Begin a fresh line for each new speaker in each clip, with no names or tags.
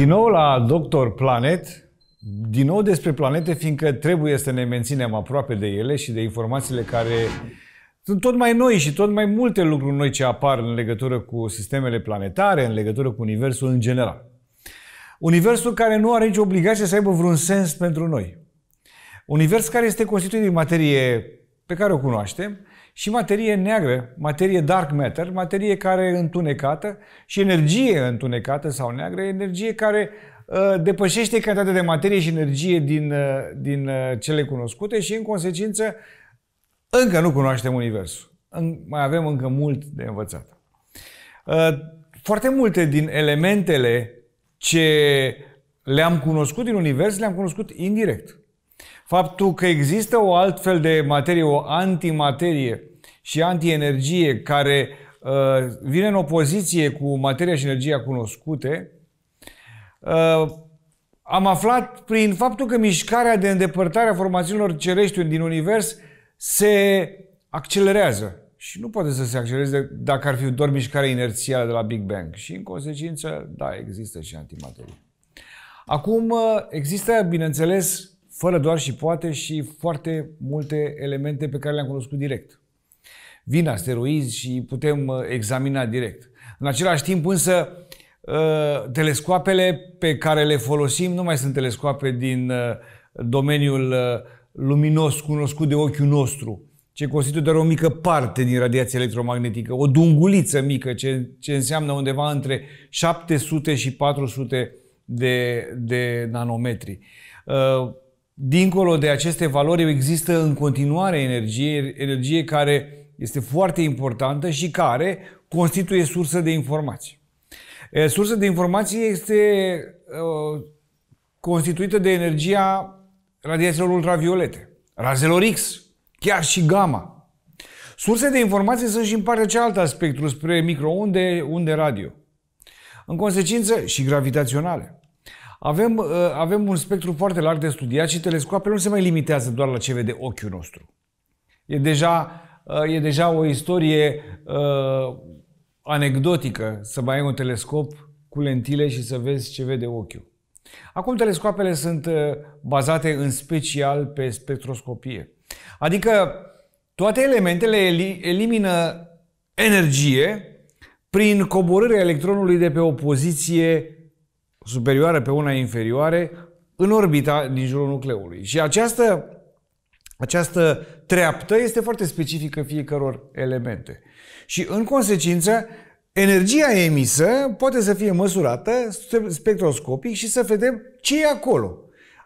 Din nou la Doctor Planet, din nou despre planete, fiindcă trebuie să ne menținem aproape de ele și de informațiile care sunt tot mai noi și tot mai multe lucruri noi ce apar în legătură cu sistemele planetare, în legătură cu Universul în general. Universul care nu are nicio obligație să aibă vreun sens pentru noi. Univers care este constituit din materie pe care o cunoaștem și materie neagră, materie dark matter, materie care e întunecată și energie întunecată sau neagră, energie care uh, depășește cantitatea de materie și energie din, uh, din uh, cele cunoscute și în consecință încă nu cunoaștem Universul. În, mai avem încă mult de învățat. Uh, foarte multe din elementele ce le-am cunoscut din Univers, le-am cunoscut indirect. Faptul că există o altfel de materie, o antimaterie și antienergie care uh, vine în opoziție cu materia și energia cunoscute, uh, am aflat prin faptul că mișcarea de îndepărtare a formațiunilor cerești din univers se accelerează. Și nu poate să se accelereze dacă ar fi doar mișcarea inerțială de la Big Bang. Și în consecință, da, există și antimaterie. Acum uh, există, bineînțeles, fără doar și poate și foarte multe elemente pe care le-am cunoscut direct. Vin asteroizi și putem uh, examina direct. În același timp însă, uh, telescoapele pe care le folosim nu mai sunt telescoape din domeniul luminos cunoscut de ochiul nostru, ce constituie doar o mică parte din radiația electromagnetică, o dunguliță mică, ce, ce înseamnă undeva între 700 și 400 de, de nanometri. Uh, dincolo de aceste valori există în continuare energie, energie care este foarte importantă și care constituie sursă de informații. Uh, sursa de informații este uh, constituită de energia radiațiilor ultraviolete, razelor X, chiar și gamma. Surse de informație sunt și în partea cealaltă a spectrului, spre microunde, unde radio. În consecință, și gravitaționale. Avem, uh, avem un spectru foarte larg de studiat și telescoapele nu se mai limitează doar la ce vede ochiul nostru. E deja, uh, e deja o istorie uh, anecdotică să mai ai un telescop cu lentile și să vezi ce vede ochiul. Acum telescoapele sunt uh, bazate în special pe spectroscopie. Adică toate elementele elimină energie prin coborârea electronului de pe o poziție superioară pe una inferioare în orbita din jurul nucleului. Și această, această treaptă este foarte specifică fiecăror elemente. Și în consecință, energia emisă poate să fie măsurată spectroscopic și să vedem ce e acolo.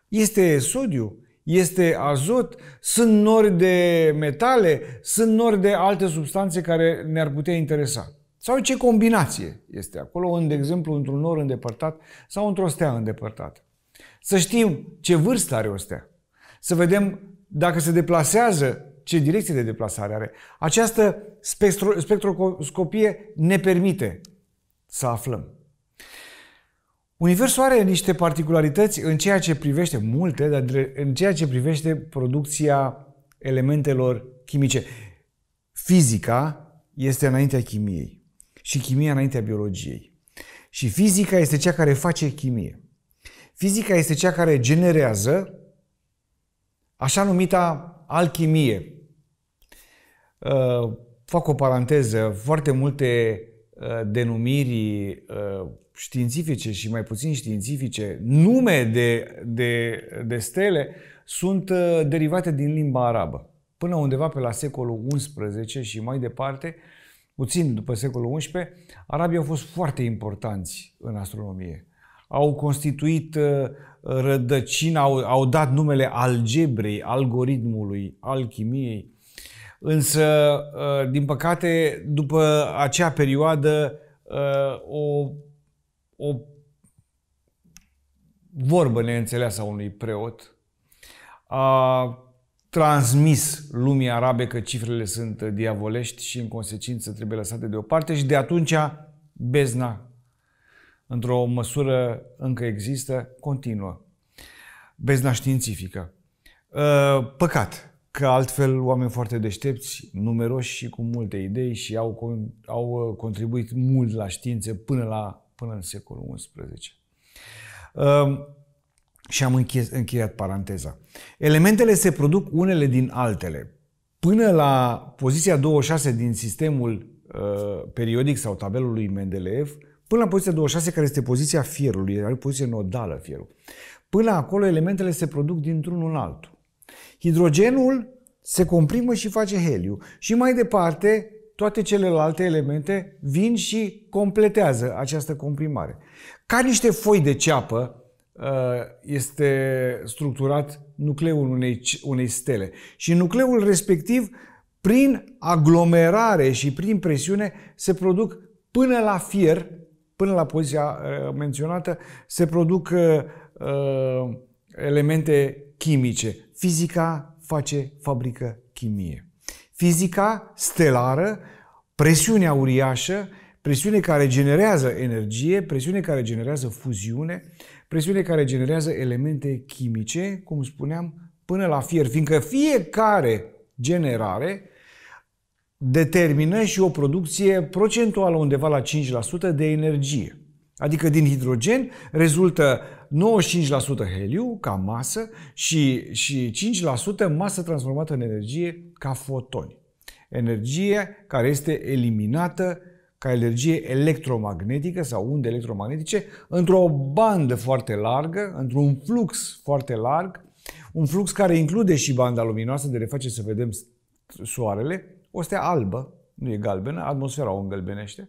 Este sodiu, este azot, sunt nori de metale, sunt nori de alte substanțe care ne-ar putea interesa. Sau ce combinație este acolo, în, de exemplu, într-un nor îndepărtat sau într-o stea îndepărtată. Să știm ce vârstă are o stea. Să vedem dacă se deplasează, ce direcție de deplasare are. Această spectro- spectroscopie ne permite să aflăm. Universul are niște particularități în ceea ce privește multe, dar în ceea ce privește producția elementelor chimice. Fizica este înaintea chimiei și chimia înaintea biologiei. Și fizica este cea care face chimie. Fizica este cea care generează așa numita alchimie. Uh, fac o paranteză, foarte multe uh, denumiri uh, științifice și mai puțin științifice, nume de, de, de stele, sunt derivate din limba arabă. Până undeva pe la secolul XI și mai departe, puțin după secolul XI, arabii au fost foarte importanți în astronomie. Au constituit uh, rădăcina, au, au dat numele algebrei, algoritmului, alchimiei. Însă, uh, din păcate, după acea perioadă, uh, o, o vorbă neînțeleasă a unui preot a transmis lumii arabe că cifrele sunt diavolești și în consecință trebuie lăsate deoparte și de atunci bezna, într-o măsură încă există, continuă. Bezna științifică. Uh, păcat că altfel oameni foarte deștepți, numeroși și cu multe idei și au, au uh, contribuit mult la științe până, la, până în secolul XI. Um, și am încheiat paranteza. Elementele se produc unele din altele. Până la poziția 26 din sistemul uh, periodic sau tabelului Mendeleev, până la poziția 26, care este poziția fierului, are poziție nodală fierul. Până acolo, elementele se produc dintr-unul în altul. Hidrogenul se comprimă și face heliu. Și mai departe, toate celelalte elemente vin și completează această comprimare. Ca niște foi de ceapă, uh, este structurat nucleul unei, unei stele. Și nucleul respectiv, prin aglomerare și prin presiune, se produc până la fier, până la poziția uh, menționată, se produc uh, elemente chimice. Fizica face, fabrică chimie. Fizica stelară, presiunea uriașă, presiune care generează energie, presiune care generează fuziune, presiune care generează elemente chimice, cum spuneam, până la fier, fiindcă fiecare generare determină și o producție procentuală undeva la 5% de energie. Adică din hidrogen rezultă 95% heliu ca masă și, și 5% masă transformată în energie ca fotoni. Energie care este eliminată ca energie electromagnetică sau unde electromagnetice într-o bandă foarte largă, într-un flux foarte larg, un flux care include și banda luminoasă de le face să vedem soarele, o stea albă, nu e galbenă, atmosfera o îngălbenește,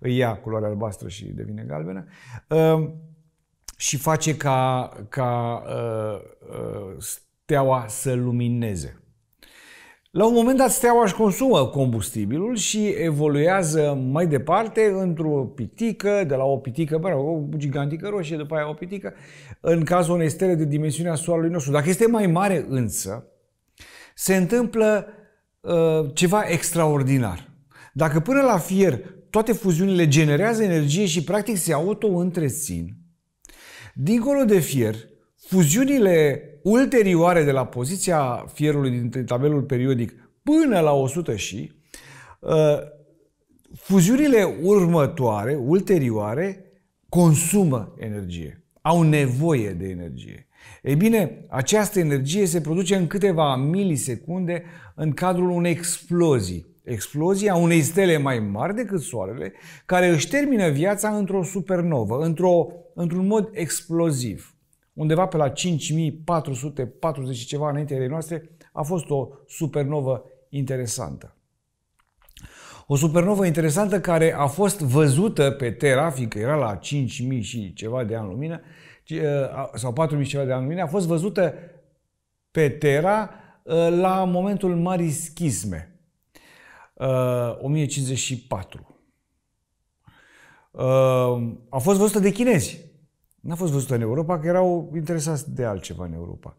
îi ia culoarea albastră și devine galbenă, uh, și face ca, ca uh, uh, steaua să lumineze. La un moment dat, steaua își consumă combustibilul și evoluează mai departe într-o pitică, de la o pitică, bă, o gigantică roșie, după aia o pitică, în cazul unei stele de dimensiunea Soarelui nostru. Dacă este mai mare însă, se întâmplă uh, ceva extraordinar. Dacă până la fier toate fuziunile generează energie și practic se auto-întrețin, dincolo de fier, fuziunile ulterioare de la poziția fierului din tabelul periodic până la 100 și, uh, fuziunile următoare, ulterioare, consumă energie, au nevoie de energie. Ei bine, această energie se produce în câteva milisecunde în cadrul unei explozii. Explozia unei stele mai mari decât Soarele, care își termină viața într-o supernovă, într-o, într-un mod exploziv undeva pe la 5440 și ceva înainte de noastre, a fost o supernovă interesantă. O supernovă interesantă care a fost văzută pe Terra, fiindcă era la 5000 și ceva de ani lumină, sau 4000 și ceva de ani lumină, a fost văzută pe Terra la momentul Marii Schisme, 1054. A fost văzută de chinezi. N-a fost văzută în Europa, că erau interesați de altceva în Europa.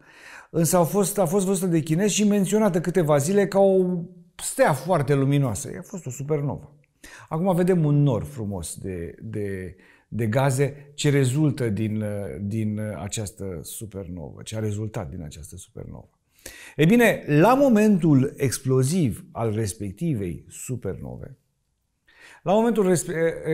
Însă a fost, a fost văzută de chinezi și menționată câteva zile ca o stea foarte luminoasă. A fost o supernovă. Acum vedem un nor frumos de, de, de gaze ce rezultă din, din această supernovă, ce a rezultat din această supernovă. E bine, la momentul exploziv al respectivei supernove, la momentul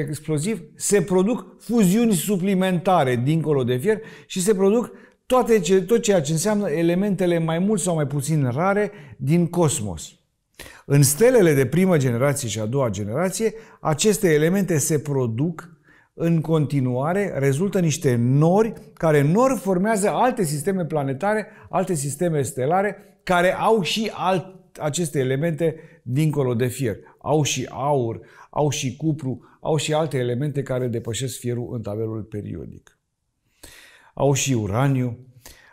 exploziv se produc fuziuni suplimentare dincolo de fier și se produc toate ce, tot ceea ce înseamnă elementele mai mult sau mai puțin rare din cosmos. În stelele de primă generație și a doua generație, aceste elemente se produc în continuare, rezultă niște nori, care nori formează alte sisteme planetare, alte sisteme stelare, care au și alt, aceste elemente dincolo de fier. Au și aur, au și cupru, au și alte elemente care depășesc fierul în tabelul periodic. Au și uraniu,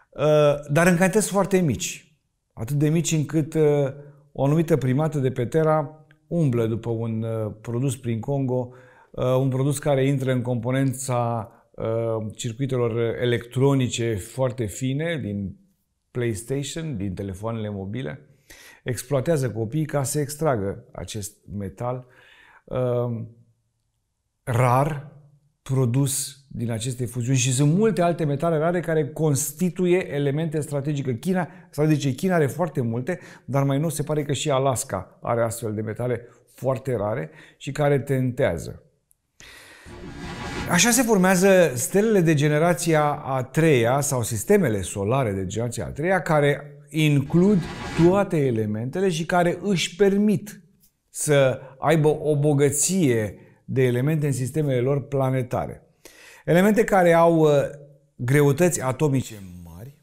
uh, dar în cantități foarte mici. Atât de mici încât uh, o anumită primată de pe Terra umblă după un uh, produs prin Congo, un produs care intră în componența circuitelor electronice foarte fine din PlayStation, din telefoanele mobile, exploatează copiii ca să extragă acest metal Um, rar produs din aceste fuziuni și sunt multe alte metale rare care constituie elemente strategice. China, strategice, China are foarte multe, dar mai nou se pare că și Alaska are astfel de metale foarte rare și care tentează. Așa se formează stelele de generația a treia sau sistemele solare de generația a treia care includ toate elementele și care își permit să aibă o bogăție de elemente în sistemele lor planetare. Elemente care au uh, greutăți atomice mari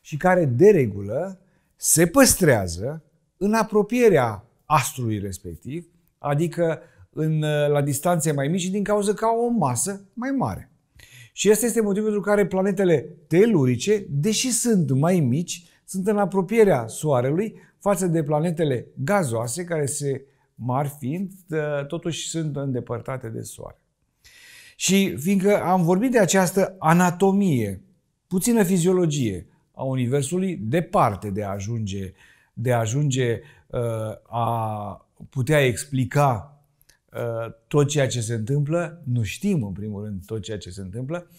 și care, de regulă, se păstrează în apropierea astrului respectiv, adică în, uh, la distanțe mai mici din cauza că au o masă mai mare. Și asta este motivul pentru care planetele telurice, deși sunt mai mici, sunt în apropierea Soarelui față de planetele gazoase, care se mari fiind, uh, totuși sunt îndepărtate de Soare. Și fiindcă am vorbit de această anatomie, puțină fiziologie a Universului, departe de a ajunge, de a, ajunge uh, a putea explica uh, tot ceea ce se întâmplă, nu știm în primul rând tot ceea ce se întâmplă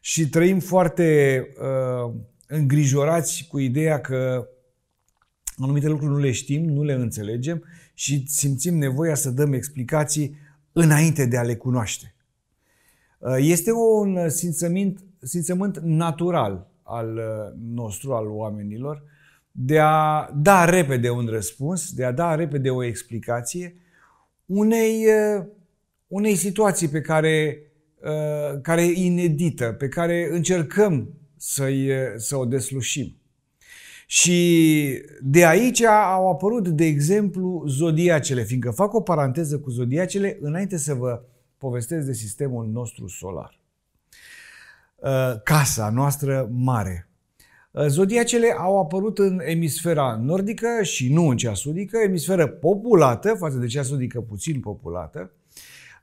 și trăim foarte uh, îngrijorați cu ideea că anumite lucruri nu le știm, nu le înțelegem și simțim nevoia să dăm explicații înainte de a le cunoaște. Uh, este un simțământ, simțământ natural al uh, nostru, al oamenilor, de a da repede un răspuns, de a da repede o explicație unei, uh, unei situații pe care, care e inedită, pe care încercăm să-i, să o deslușim. Și de aici au apărut, de exemplu, zodiacele, fiindcă fac o paranteză cu zodiacele înainte să vă povestesc de sistemul nostru solar. Uh, casa noastră mare. Uh, zodiacele au apărut în emisfera nordică și nu în cea sudică, emisferă populată față de cea sudică puțin populată,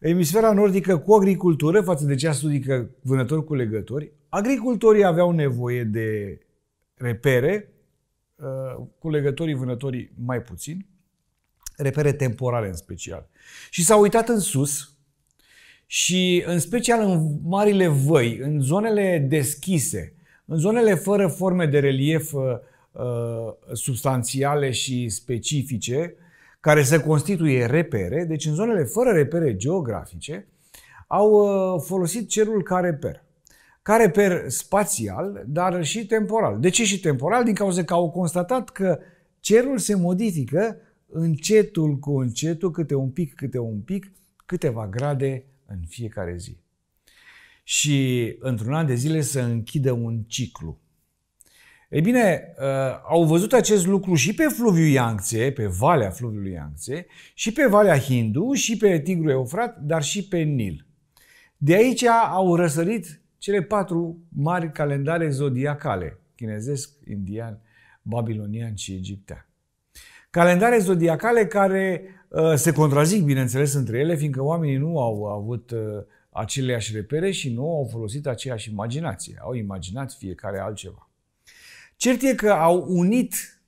emisfera nordică cu agricultură față de cea sudică vânători cu legători. Agricultorii aveau nevoie de repere, uh, cu legătorii vânătorii mai puțin, repere temporale în special. Și s-au uitat în sus, și în special în marile văi, în zonele deschise, în zonele fără forme de relief uh, uh, substanțiale și specifice, care să constituie repere, deci în zonele fără repere geografice, au uh, folosit cerul ca reper. Ca reper spațial, dar și temporal. De ce și temporal? Din cauza că au constatat că cerul se modifică încetul cu încetul, câte un pic, câte un pic, câteva grade în fiecare zi. Și într-un an de zile să închidă un ciclu. Ei bine, uh, au văzut acest lucru și pe fluviul Yangtze, pe valea fluviului Yangtze, și pe valea Hindu, și pe Tigru Eufrat, dar și pe Nil. De aici au răsărit cele patru mari calendare zodiacale, chinezesc, indian, babilonian și egiptean. Calendare zodiacale care uh, se contrazic, bineînțeles, între ele, fiindcă oamenii nu au avut uh, aceleași repere și nu au folosit aceeași imaginație. Au imaginat fiecare altceva. Cert e că au unit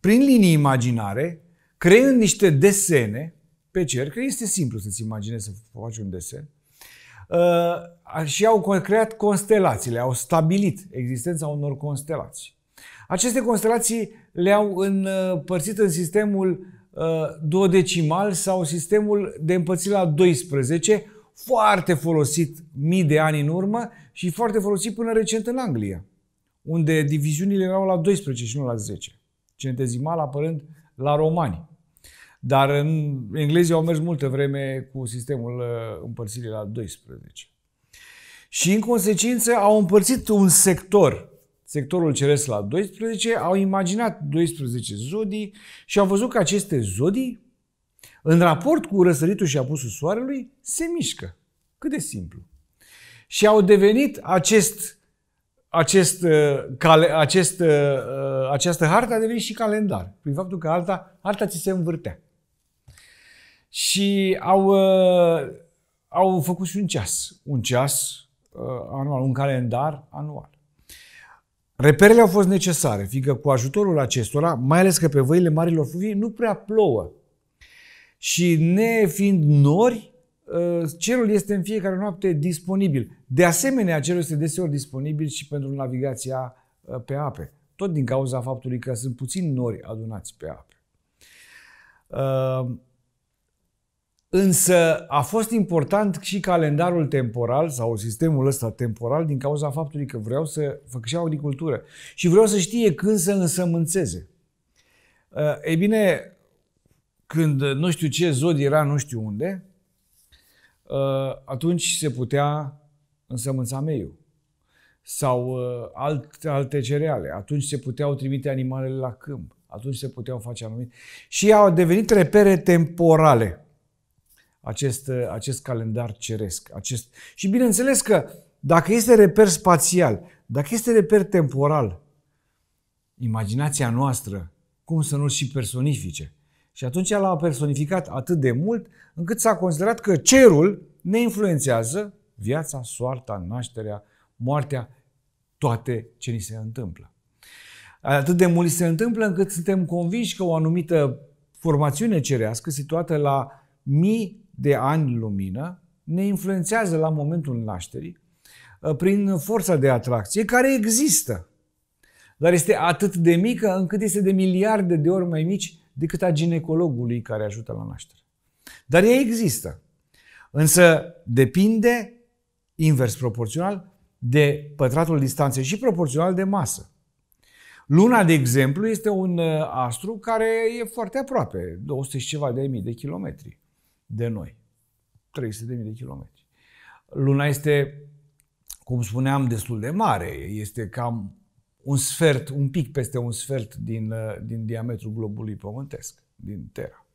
prin linii imaginare, creând niște desene pe cer, că este simplu să-ți imaginezi să faci un desen, uh, și au creat constelațiile, au stabilit existența unor constelații. Aceste constelații le-au împărțit în sistemul uh, duodecimal sau sistemul de împărțit la 12, foarte folosit mii de ani în urmă și foarte folosit până recent în Anglia, unde diviziunile erau la 12 și nu la 10. Centezimal apărând la romani. Dar în englezii au mers multă vreme cu sistemul uh, împărțirii la 12. Și în consecință au împărțit un sector sectorul ceresc la 12, au imaginat 12 zodii și au văzut că aceste zodii, în raport cu răsăritul și apusul soarelui, se mișcă. Cât de simplu. Și au devenit acest, acest, uh, cale, acest, uh, uh, această hartă a devenit și calendar. Prin faptul că alta, harta ți se învârtea. Și au, au făcut și un ceas. Un ceas anual, un calendar anual. Reperele au fost necesare, fiindcă cu ajutorul acestora, mai ales că pe văile marilor fluvii nu prea plouă. Și ne fiind nori, ă, cerul este în fiecare noapte disponibil. De asemenea, cerul este deseori disponibil și pentru navigația ă, pe ape. Tot din cauza faptului că sunt puțini nori adunați pe ape. Ă, Însă a fost important și calendarul temporal sau sistemul ăsta temporal din cauza faptului că vreau să fac și agricultură și vreau să știe când să însămânțeze. Uh, ei bine, când nu știu ce zod era nu știu unde, uh, atunci se putea însămânța meiul sau uh, alte, alte cereale. Atunci se puteau trimite animalele la câmp. Atunci se puteau face anumite. Și au devenit repere temporale acest, acest calendar ceresc. Acest... Și bineînțeles că dacă este reper spațial, dacă este reper temporal, imaginația noastră, cum să nu-l și personifice? Și atunci l-a personificat atât de mult încât s-a considerat că cerul ne influențează viața, soarta, nașterea, moartea, toate ce ni se întâmplă. Atât de mult se întâmplă încât suntem convinși că o anumită formațiune cerească situată la mii de ani lumină ne influențează la momentul nașterii uh, prin forța de atracție care există. Dar este atât de mică încât este de miliarde de ori mai mici decât a ginecologului care ajută la naștere. Dar ea există. Însă depinde invers proporțional de pătratul distanței și proporțional de masă. Luna, de exemplu, este un uh, astru care e foarte aproape, 200 și ceva de mii de kilometri de noi. 300 de mii de kilometri. Luna este, cum spuneam, destul de mare. Este cam un sfert, un pic peste un sfert din, uh, din diametrul globului pământesc, din Terra.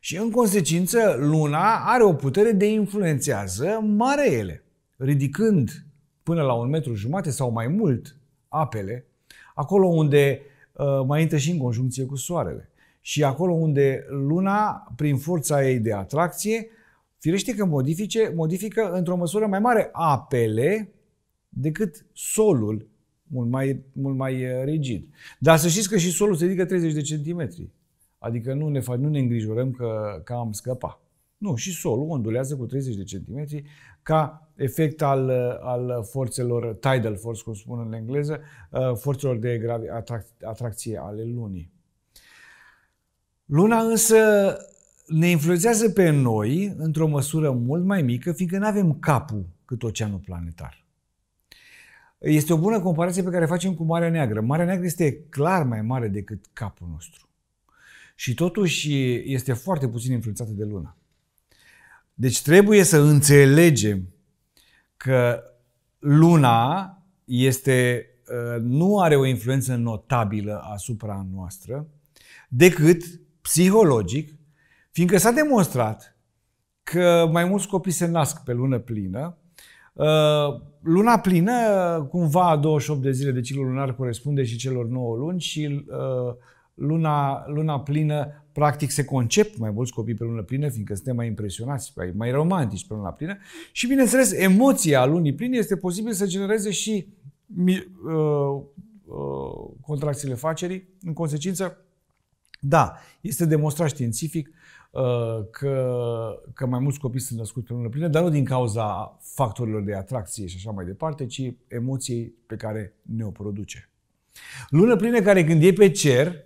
Și în consecință, Luna are o putere de influențează mareele, ridicând până la un metru jumate sau mai mult apele, acolo unde uh, mai intră și în conjuncție cu Soarele. Și acolo unde Luna, prin forța ei de atracție, firește că modifice, modifică într-o măsură mai mare apele decât solul mult mai, mult mai uh, rigid. Dar să știți că și solul se ridică 30 de centimetri. Adică nu ne, nu ne îngrijorăm că, că am scăpat. Nu, și solul ondulează cu 30 de centimetri ca efect al, al forțelor, tidal force, cum spun în engleză, uh, forțelor de gravi, atrac, atracție ale lunii. Luna însă ne influențează pe noi într-o măsură mult mai mică, fiindcă nu avem capul cât oceanul planetar. Este o bună comparație pe care o facem cu Marea Neagră. Marea Neagră este clar mai mare decât capul nostru. Și totuși este foarte puțin influențată de Luna. Deci trebuie să înțelegem că luna este, uh, nu are o influență notabilă asupra noastră, decât psihologic, fiindcă s-a demonstrat că mai mulți copii se nasc pe lună plină. Uh, luna plină, cumva 28 de zile de ciclu lunar corespunde și celor 9 luni și uh, luna, luna plină, practic se concep mai mulți copii pe lună plină, fiindcă suntem mai impresionați, mai, mai romantici pe luna plină. Și, bineînțeles, emoția lunii pline este posibil să genereze și uh, uh, contracțiile facerii. În consecință, da, este demonstrat științific uh, că, că mai mulți copii sunt născuți pe lună plină, dar nu din cauza factorilor de atracție și așa mai departe, ci emoției pe care ne-o produce. Lună plină care când e pe cer,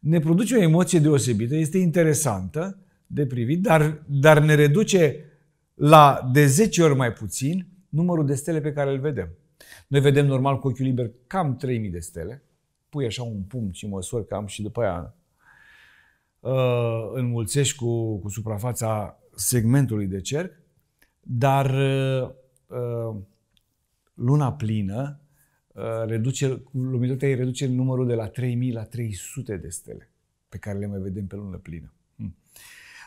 ne produce o emoție deosebită, este interesantă de privit, dar, dar ne reduce la de 10 ori mai puțin numărul de stele pe care îl vedem. Noi vedem normal cu ochiul liber cam 3000 de stele, pui așa un punct și măsori cam și după aia uh, înmulțești cu, cu suprafața segmentului de cerc, dar uh, uh luna plină Uh, reduce, luminozitatea reduce numărul de la 3000 la 300 de stele pe care le mai vedem pe lună plină. Hmm.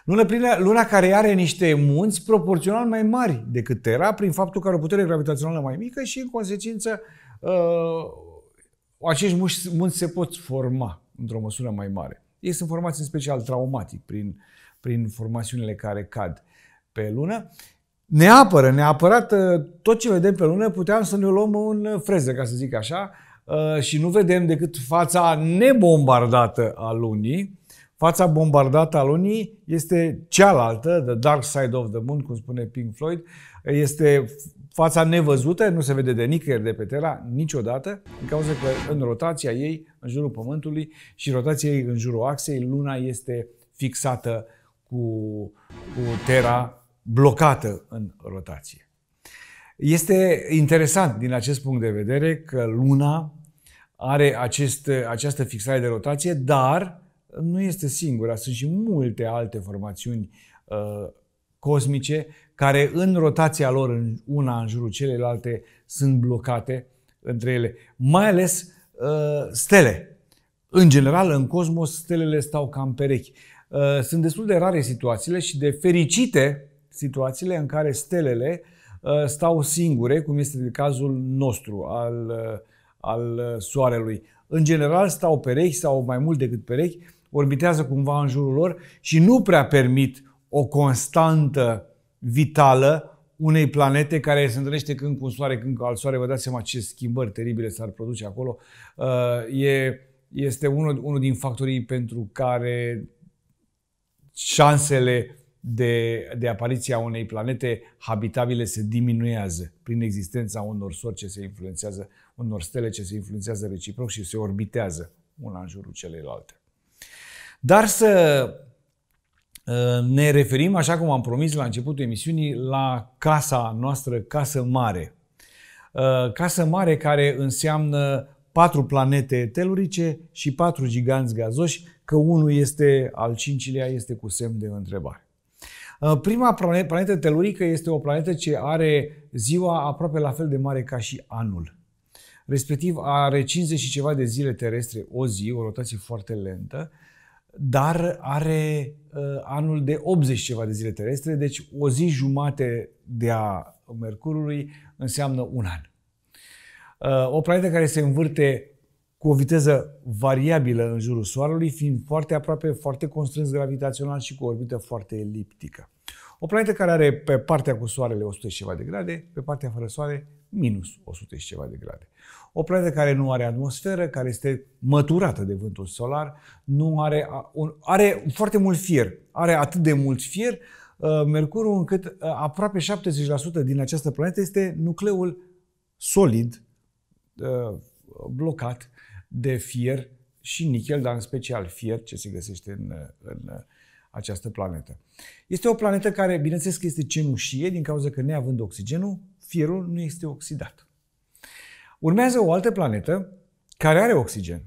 Luna, plină, luna care are niște munți proporțional mai mari decât Terra, prin faptul că are o putere gravitațională mai mică și, în consecință, uh, acești munți, munți se pot forma într-o măsură mai mare. Ei sunt formați în special traumatic prin, prin formațiunile care cad pe lună ne apără, ne apărat uh, tot ce vedem pe lună, puteam să ne luăm în freză, ca să zic așa, uh, și nu vedem decât fața nebombardată a lunii. Fața bombardată a lunii este cealaltă, the dark side of the moon, cum spune Pink Floyd, este fața nevăzută, nu se vede de nicăieri de pe Terra, niciodată, în cauza că în rotația ei, în jurul Pământului și rotația ei în jurul axei, luna este fixată cu, cu Terra blocată în rotație. Este interesant din acest punct de vedere că Luna are acest, această fixare de rotație, dar nu este singura. Sunt și multe alte formațiuni uh, cosmice care în rotația lor, în una în jurul celelalte, sunt blocate între ele. Mai ales uh, stele. În general, în cosmos, stelele stau cam perechi. Uh, sunt destul de rare situațiile și de fericite situațiile în care stelele uh, stau singure, cum este cazul nostru al, uh, al Soarelui. În general stau perechi sau mai mult decât perechi, orbitează cumva în jurul lor și nu prea permit o constantă vitală unei planete care se întâlnește când cu un soare, când cu alt soare. Vă dați seama ce schimbări teribile s-ar produce acolo. E, este unul, unul din factorii pentru care șansele de, de apariția unei planete habitabile se diminuează prin existența unor sori ce se influențează, unor stele ce se influențează reciproc și se orbitează una în jurul celelalte. Dar să ă, ne referim, așa cum am promis la începutul emisiunii, la casa noastră, casă mare. Ă, casă mare care înseamnă patru planete telurice și patru giganți gazoși, că unul este al cincilea, este cu semn de întrebare. Uh, prima planetă telurică este o planetă ce are ziua aproape la fel de mare ca și anul. Respectiv are 50 și ceva de zile terestre o zi, o rotație foarte lentă, dar are uh, anul de 80 ceva de zile terestre, deci o zi jumate de a Mercurului înseamnă un an. Uh, o planetă care se învârte cu o viteză variabilă în jurul Soarelui, fiind foarte aproape, foarte constrâns gravitațional și cu o orbită foarte eliptică. O planetă care are pe partea cu Soarele 100 și ceva de grade, pe partea fără Soare minus 100 și ceva de grade. O planetă care nu are atmosferă, care este măturată de vântul solar, nu are, un, are foarte mult fier. Are atât de mult fier, uh, Mercurul, încât uh, aproape 70% din această planetă este nucleul solid, uh, blocat de fier și nichel, dar în special fier, ce se găsește în, în această planetă. Este o planetă care, bineînțeles că este cenușie, din cauza că neavând oxigenul, fierul nu este oxidat. Urmează o altă planetă care are oxigen,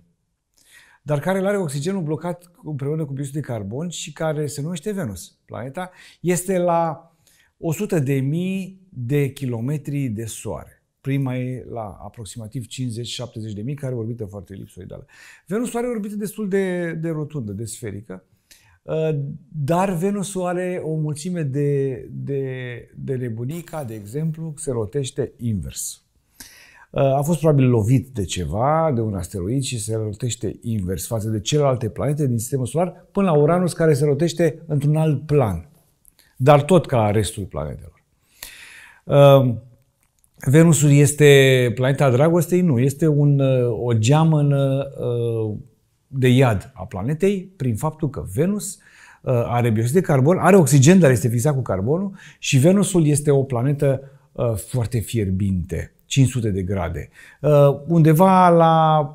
dar care are oxigenul blocat împreună cu bioxid de carbon și care se numește Venus. Planeta este la 100 de mii de kilometri de soare. Prima e la aproximativ 50-70 de mii, care orbită foarte elipsoidală. Venusul are o orbită destul de, de rotundă, de sferică, uh, dar Venusul are o mulțime de, de, de nebunii, ca de exemplu, se rotește invers. Uh, a fost probabil lovit de ceva, de un asteroid și se rotește invers față de celelalte planete din sistemul solar, până la Uranus care se rotește într-un alt plan, dar tot ca restul planetelor. Uh, Venusul este planeta dragostei? Nu, este un, uh, o geamănă uh, de iad a planetei prin faptul că Venus uh, are bioxid de carbon, are oxigen, dar este fixat cu carbonul și Venusul este o planetă foarte fierbinte, 500 de grade. Undeva la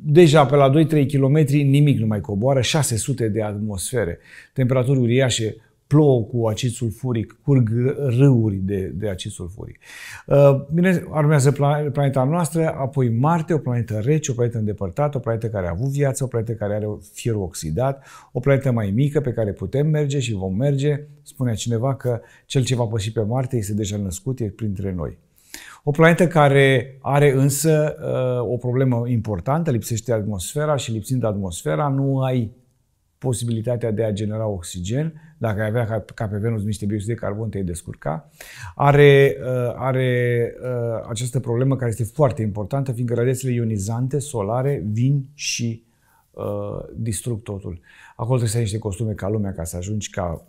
deja pe la 2-3 km nimic nu mai coboară, 600 de atmosfere, temperaturi uriașe, plouă cu acid sulfuric, curg râuri de, de acid sulfuric. Uh, bine, urmează planeta noastră, apoi Marte, o planetă rece, o planetă îndepărtată, o planetă care a avut viață, o planetă care are fierul oxidat, o planetă mai mică pe care putem merge și vom merge. Spunea cineva că cel ce va păși pe Marte este deja născut, e printre noi. O planetă care are însă uh, o problemă importantă, lipsește atmosfera și lipsind atmosfera nu ai posibilitatea de a genera oxigen, dacă ai avea ca, ca pe Venus niște bioxid de carbon, te-ai descurca. Are, uh, are uh, această problemă care este foarte importantă, fiindcă radiațiile ionizante solare vin și uh, distrug totul. Acolo trebuie să ai niște costume ca lumea ca să ajungi ca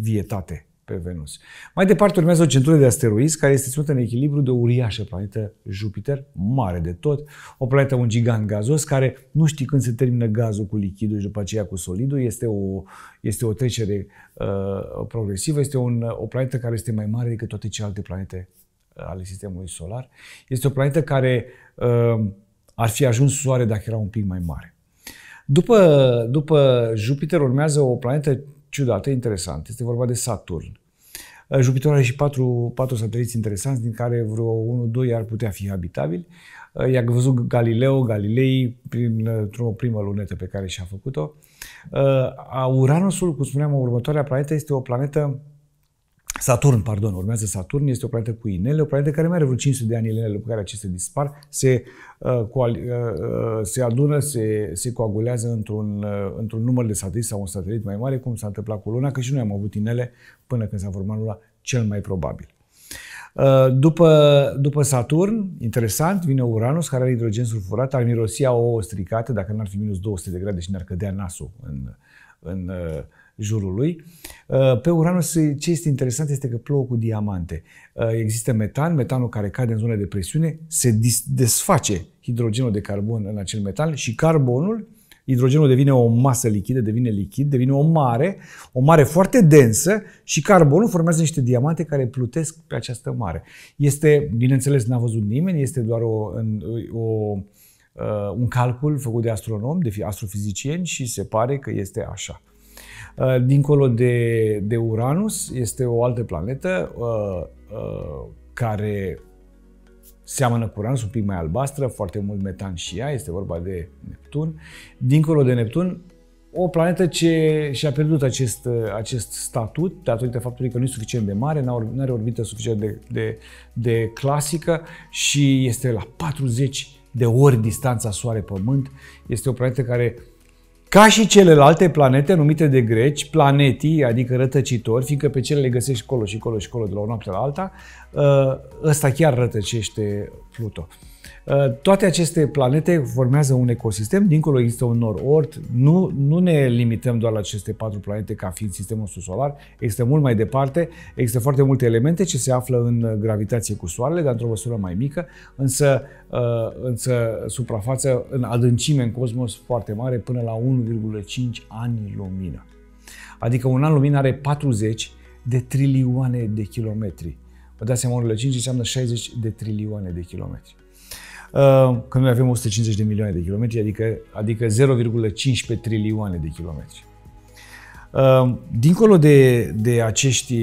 vietate pe Venus. Mai departe urmează o centură de asteroizi care este ținută în echilibru de o uriașă planetă Jupiter, mare de tot, o planetă un gigant gazos care nu știi când se termină gazul cu lichidul și după aceea cu solidul, este o, este o trecere uh, progresivă, este un, o planetă care este mai mare decât toate celelalte planete uh, ale sistemului solar. Este o planetă care uh, ar fi ajuns soare dacă era un pic mai mare. După, după Jupiter urmează o planetă ciudată, interesantă. Este vorba de Saturn. Uh, Jupiter are și patru, patru sateliți interesanți, din care vreo 1-2 ar putea fi habitabili. Uh, i-a văzut Galileo, Galilei, printr-o primă lunetă pe care și-a făcut-o. Uranusul, cum spuneam, următoarea planetă este o planetă Saturn, pardon, urmează Saturn, este o planetă cu inele, o planetă care mai are vreo 500 de ani inelele pe care acestea dispar, se, uh, coal, uh, uh, se adună, se, se coagulează într-un, uh, într-un număr de sateliți sau un satelit mai mare, cum s-a întâmplat cu Luna, că și noi am avut inele până când s-a format Luna, cel mai probabil. Uh, după, după Saturn, interesant, vine Uranus, care are hidrogen sulfurat, ar mirosi a ouă stricate, dacă n-ar fi minus 200 de grade și ne-ar cădea nasul în, în uh, jurul lui. Uh, pe Uranus ce este interesant este că plouă cu diamante. Uh, există metan, metanul care cade în zone de presiune, se desface hidrogenul de carbon în acel metal și carbonul, hidrogenul devine o masă lichidă, devine lichid, devine o mare, o mare foarte densă și carbonul formează niște diamante care plutesc pe această mare. Este, bineînțeles, n-a văzut nimeni, este doar o, o, uh, un calcul făcut de astronom, de astrofizicieni și se pare că este așa. Uh, dincolo de, de Uranus este o altă planetă uh, uh, care seamănă cu Uranus, un pic mai albastră, foarte mult metan și ea, este vorba de Neptun. Dincolo de Neptun, o planetă ce și-a pierdut acest, acest statut datorită faptului că nu e suficient de mare, nu are orbită suficient de, de, de clasică și este la 40 de ori distanța Soare-Pământ. Este o planetă care ca și celelalte planete numite de greci, planetii, adică rătăcitori, fiindcă pe cele le găsești colo și colo și colo de la o noapte la alta, ă, ăsta chiar rătăcește Pluto. Uh, toate aceste planete formează un ecosistem, dincolo există un nord-ort, nu, nu ne limităm doar la aceste patru planete ca fiind sistemul nostru solar, există mult mai departe, există foarte multe elemente ce se află în gravitație cu Soarele, dar într-o măsură mai mică, însă, uh, însă suprafață în adâncime în cosmos foarte mare, până la 1,5 ani lumină. Adică un an lumină are 40 de trilioane de kilometri. Vă dați seama, 1,5 înseamnă 60 de trilioane de kilometri. Uh, că noi avem 150 de milioane de kilometri, adică, adică 0,15 trilioane de kilometri. Uh, dincolo de, de, acești,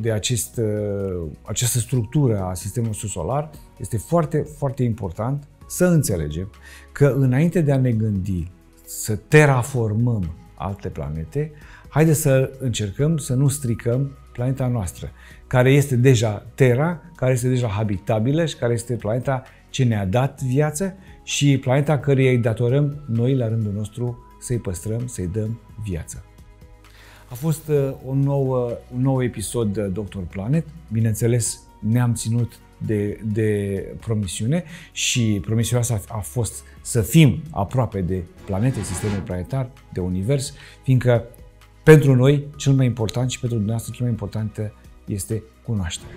de acest, uh, această structură a sistemului solar, este foarte, foarte important să înțelegem că înainte de a ne gândi să terraformăm alte planete, haideți să încercăm să nu stricăm planeta noastră, care este deja Terra, care este deja habitabilă și care este planeta ce ne-a dat viață și planeta căreia îi datorăm noi la rândul nostru să-i păstrăm, să-i dăm viață. A fost uh, un nou, un nou episod de Doctor Planet. Bineînțeles, ne-am ținut de, de promisiune și promisiunea asta a fost să fim aproape de planete, sistemul planetar, de univers, fiindcă pentru noi cel mai important și pentru dumneavoastră cel mai important este cunoașterea.